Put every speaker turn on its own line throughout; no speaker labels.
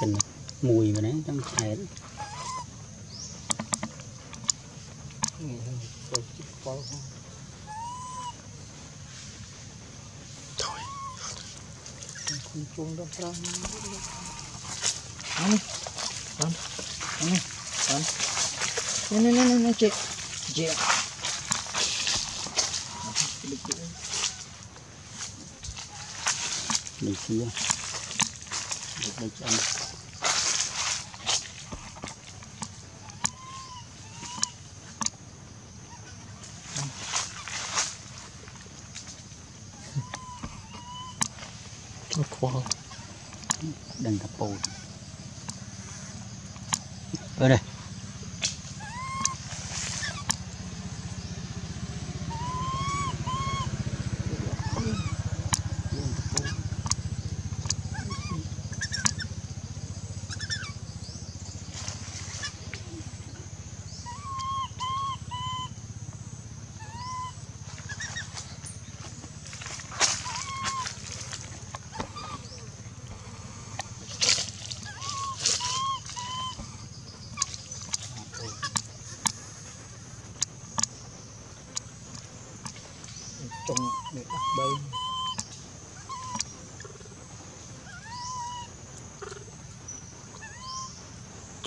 cần mùi vào đấy trong chè đó
thôi.
Không chung đâu ra
ăn. Ăn. Ăn. Ăn. Nè nè nè nè chị. Chị
để chia để đây cho đừng tập bù. Ở đây.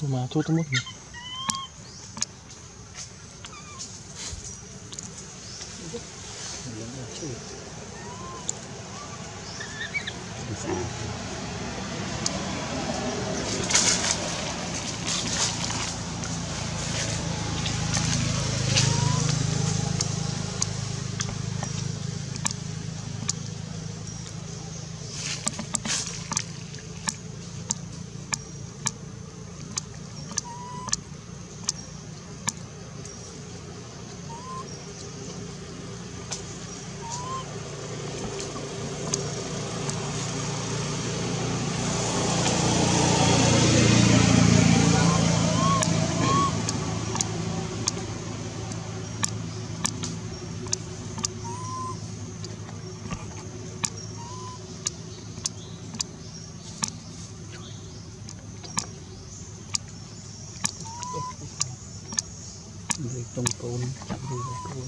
とお前当と思ってね
người trong cồn, chậm đi
về cồn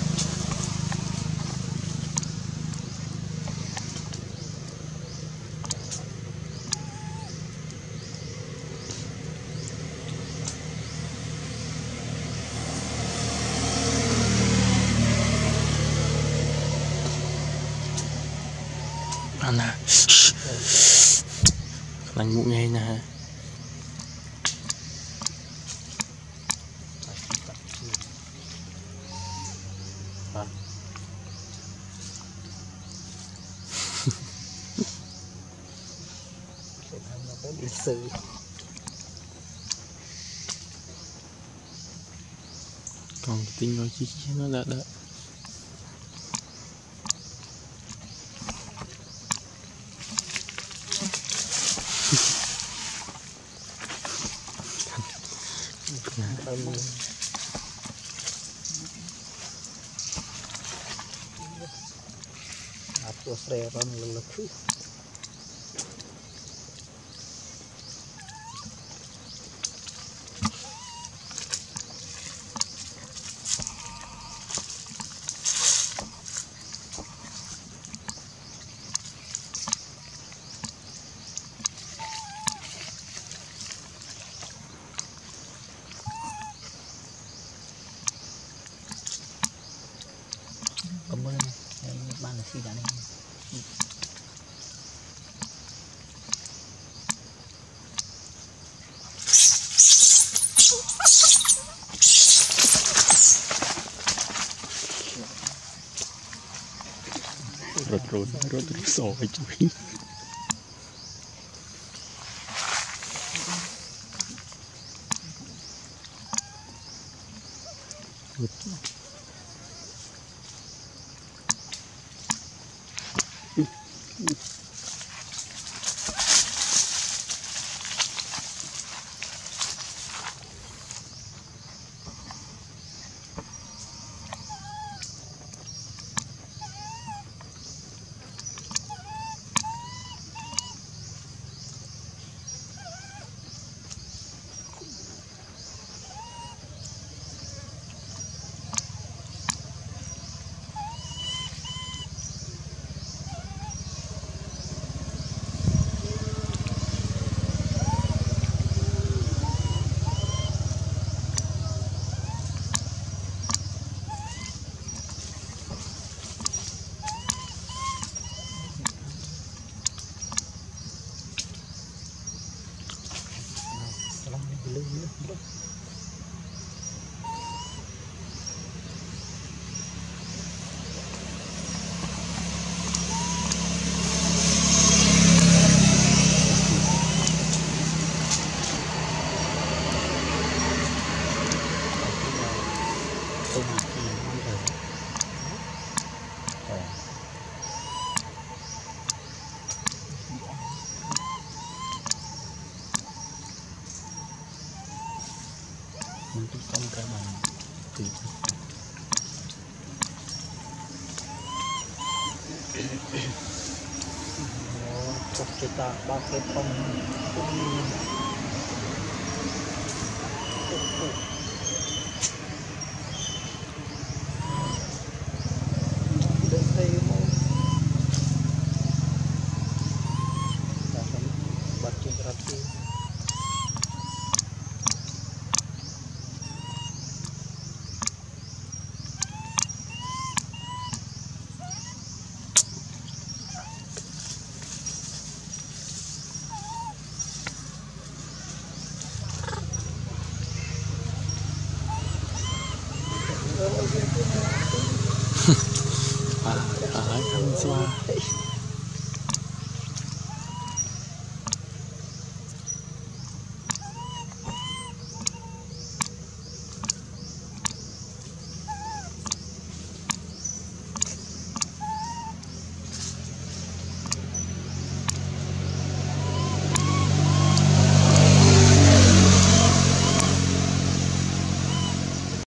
ăn à lành mụn nghe nè. Còn tinh rồi chi chi nó đã đã
amin. Tapos, rerang lalaki. Rồi, rồi, rồi, rồi, rồi, rồi, rồi, Blue. mungkin kamu kapan untuk kita pakai pom pom Thank you. À à thằng xoa